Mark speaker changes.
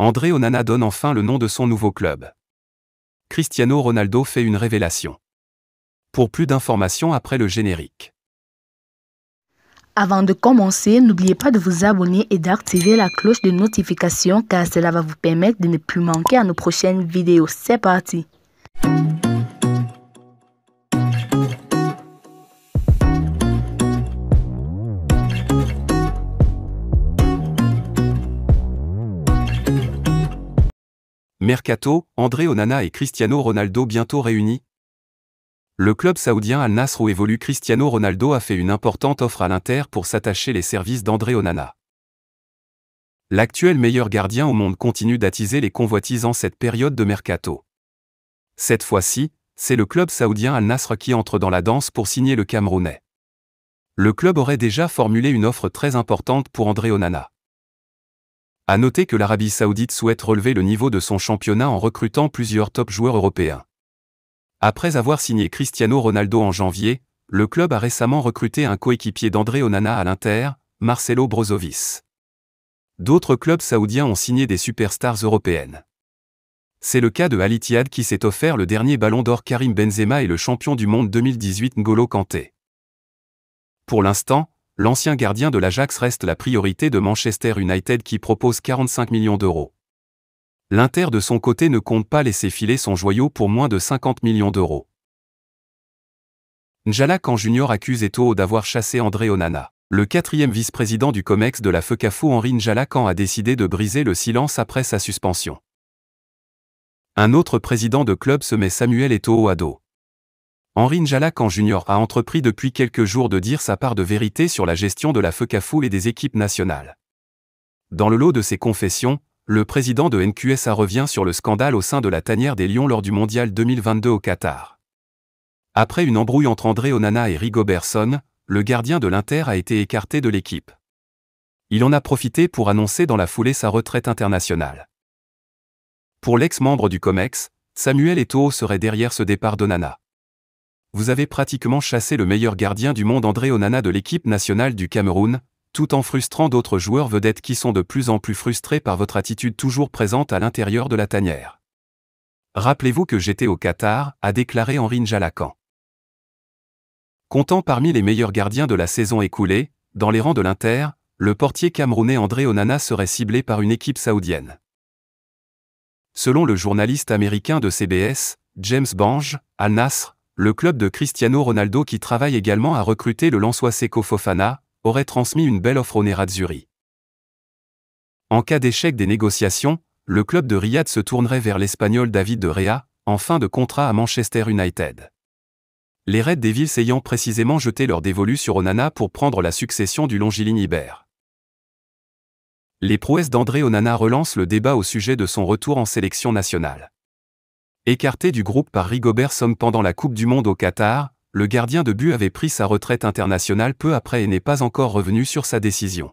Speaker 1: André Onana donne enfin le nom de son nouveau club. Cristiano Ronaldo fait une révélation. Pour plus d'informations après le générique.
Speaker 2: Avant de commencer, n'oubliez pas de vous abonner et d'activer la cloche de notification car cela va vous permettre de ne plus manquer à nos prochaines vidéos. C'est parti
Speaker 1: Mercato, André Onana et Cristiano Ronaldo bientôt réunis Le club saoudien Al Nasr où évolue Cristiano Ronaldo a fait une importante offre à l'Inter pour s'attacher les services d'André Onana. L'actuel meilleur gardien au monde continue d'attiser les convoitises en cette période de mercato. Cette fois-ci, c'est le club saoudien Al Nasr qui entre dans la danse pour signer le Camerounais. Le club aurait déjà formulé une offre très importante pour André Onana. À noter que l'Arabie saoudite souhaite relever le niveau de son championnat en recrutant plusieurs top joueurs européens. Après avoir signé Cristiano Ronaldo en janvier, le club a récemment recruté un coéquipier d'André Onana à l'Inter, Marcelo Brozovic. D'autres clubs saoudiens ont signé des superstars européennes. C'est le cas de Al Ittihad qui s'est offert le dernier ballon d'or Karim Benzema et le champion du monde 2018 N'Golo Kanté. Pour l'instant, l'ancien gardien de l'Ajax reste la priorité de Manchester United qui propose 45 millions d'euros. L'Inter de son côté ne compte pas laisser filer son joyau pour moins de 50 millions d'euros. Njala Khan Junior accuse Eto'o d'avoir chassé André Onana. Le quatrième vice-président du COMEX de la FECAFO Henri Njala Khan a décidé de briser le silence après sa suspension. Un autre président de club se met Samuel Eto'o à dos. Henri Njalakan Junior a entrepris depuis quelques jours de dire sa part de vérité sur la gestion de la FECAFOU et des équipes nationales. Dans le lot de ses confessions, le président de NQSA revient sur le scandale au sein de la tanière des Lions lors du Mondial 2022 au Qatar. Après une embrouille entre André Onana et Rigobertson, le gardien de l'Inter a été écarté de l'équipe. Il en a profité pour annoncer dans la foulée sa retraite internationale. Pour l'ex-membre du COMEX, Samuel Eto'o serait derrière ce départ d'Onana vous avez pratiquement chassé le meilleur gardien du monde André Onana de l'équipe nationale du Cameroun, tout en frustrant d'autres joueurs vedettes qui sont de plus en plus frustrés par votre attitude toujours présente à l'intérieur de la tanière. Rappelez-vous que j'étais au Qatar, a déclaré Henri Njalakan. Comptant parmi les meilleurs gardiens de la saison écoulée, dans les rangs de l'Inter, le portier camerounais André Onana serait ciblé par une équipe saoudienne. Selon le journaliste américain de CBS, James Bange, Al Nasr, le club de Cristiano Ronaldo qui travaille également à recruter le Lançois Seco Fofana, aurait transmis une belle offre au Nerazzurri. En cas d'échec des négociations, le club de Riyad se tournerait vers l'Espagnol David de Rea, en fin de contrat à Manchester United. Les Red Devils ayant précisément jeté leur dévolu sur Onana pour prendre la succession du longiligne Iber. Les prouesses d'André Onana relancent le débat au sujet de son retour en sélection nationale. Écarté du groupe par Rigobert Song pendant la Coupe du Monde au Qatar, le gardien de but avait pris sa retraite internationale peu après et n'est pas encore revenu sur sa décision.